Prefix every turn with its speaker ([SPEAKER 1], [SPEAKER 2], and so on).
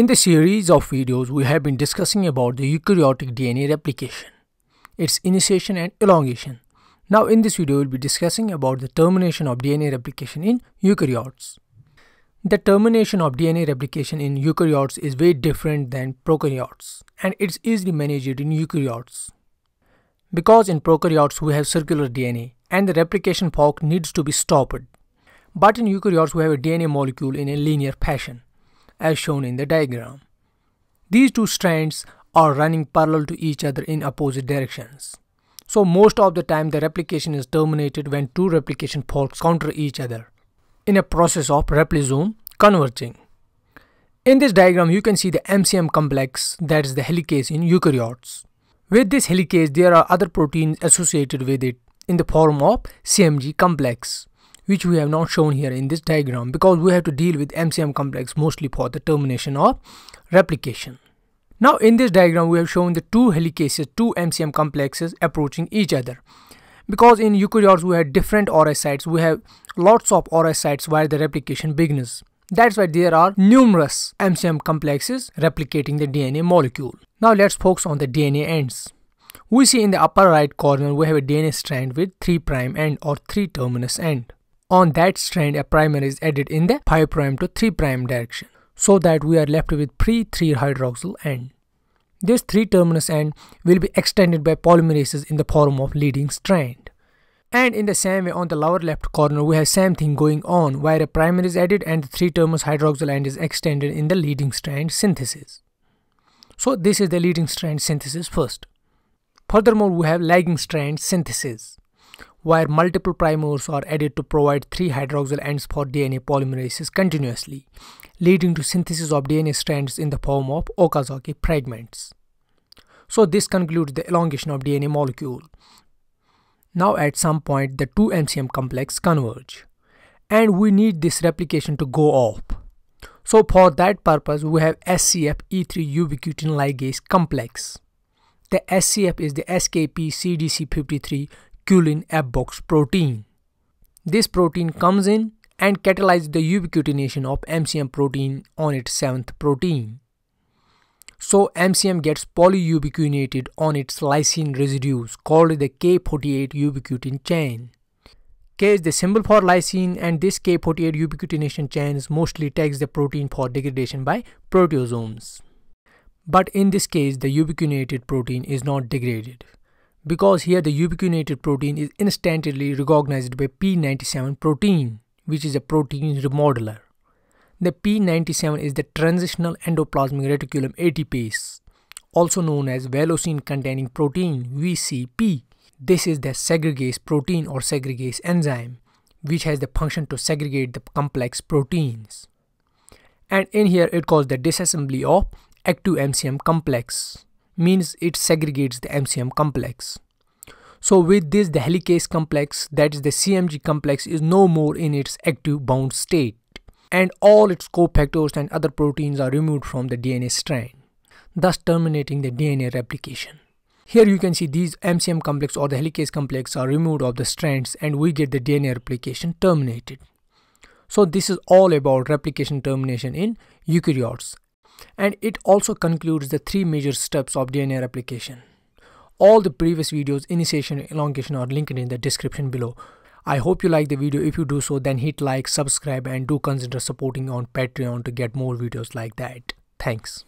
[SPEAKER 1] In the series of videos, we have been discussing about the eukaryotic DNA replication, its initiation and elongation. Now in this video, we'll be discussing about the termination of DNA replication in eukaryotes. The termination of DNA replication in eukaryotes is very different than prokaryotes and it's easily managed in eukaryotes. Because in prokaryotes we have circular DNA and the replication fork needs to be stopped. But in eukaryotes we have a DNA molecule in a linear fashion as shown in the diagram. These two strands are running parallel to each other in opposite directions. So most of the time the replication is terminated when two replication forks counter each other in a process of replisome converging. In this diagram you can see the MCM complex that is the helicase in eukaryotes. With this helicase there are other proteins associated with it in the form of CMG complex which we have not shown here in this diagram because we have to deal with MCM complex mostly for the termination of replication. Now in this diagram we have shown the two helicases, two MCM complexes approaching each other. Because in eukaryotes we have different RS sites, we have lots of RS sites where the replication begins. That's why there are numerous MCM complexes replicating the DNA molecule. Now let's focus on the DNA ends. We see in the upper right corner we have a DNA strand with 3' end or 3 terminus end. On that strand, a primer is added in the 5' to 3' direction, so that we are left with pre-3 hydroxyl end. This 3 terminus end will be extended by polymerases in the form of leading strand. And in the same way on the lower left corner we have same thing going on where a primer is added and the 3 terminus hydroxyl end is extended in the leading strand synthesis. So this is the leading strand synthesis first. Furthermore we have lagging strand synthesis where multiple primers are added to provide three hydroxyl ends for DNA polymerases continuously, leading to synthesis of DNA strands in the form of Okazaki fragments. So this concludes the elongation of DNA molecule. Now at some point the two MCM complex converge and we need this replication to go off. So for that purpose we have SCF-E3 ubiquitin ligase complex. The SCF is the SKP-CDC53 ubiquitin Fbox protein. This protein comes in and catalyzes the ubiquitination of MCM protein on its seventh protein. So MCM gets polyubiquitinated on its lysine residues called the K48 ubiquitin chain. K is the symbol for lysine and this K48 ubiquitination chain mostly tags the protein for degradation by proteasomes. But in this case the ubiquitinated protein is not degraded because here the ubiquitinated protein is instantly recognized by P97 protein, which is a protein remodeler. The P97 is the transitional endoplasmic reticulum ATPase, also known as valosin containing protein VCP. This is the segregase protein or segregase enzyme, which has the function to segregate the complex proteins. And in here it causes the disassembly of active MCM complex means it segregates the MCM complex. So with this the helicase complex that is the CMG complex is no more in its active bound state and all its cofactors and other proteins are removed from the DNA strand thus terminating the DNA replication. Here you can see these MCM complex or the helicase complex are removed of the strands and we get the DNA replication terminated. So this is all about replication termination in eukaryotes and it also concludes the three major steps of DNA replication. All the previous videos, initiation elongation are linked in the description below. I hope you like the video. If you do so, then hit like, subscribe and do consider supporting on Patreon to get more videos like that. Thanks.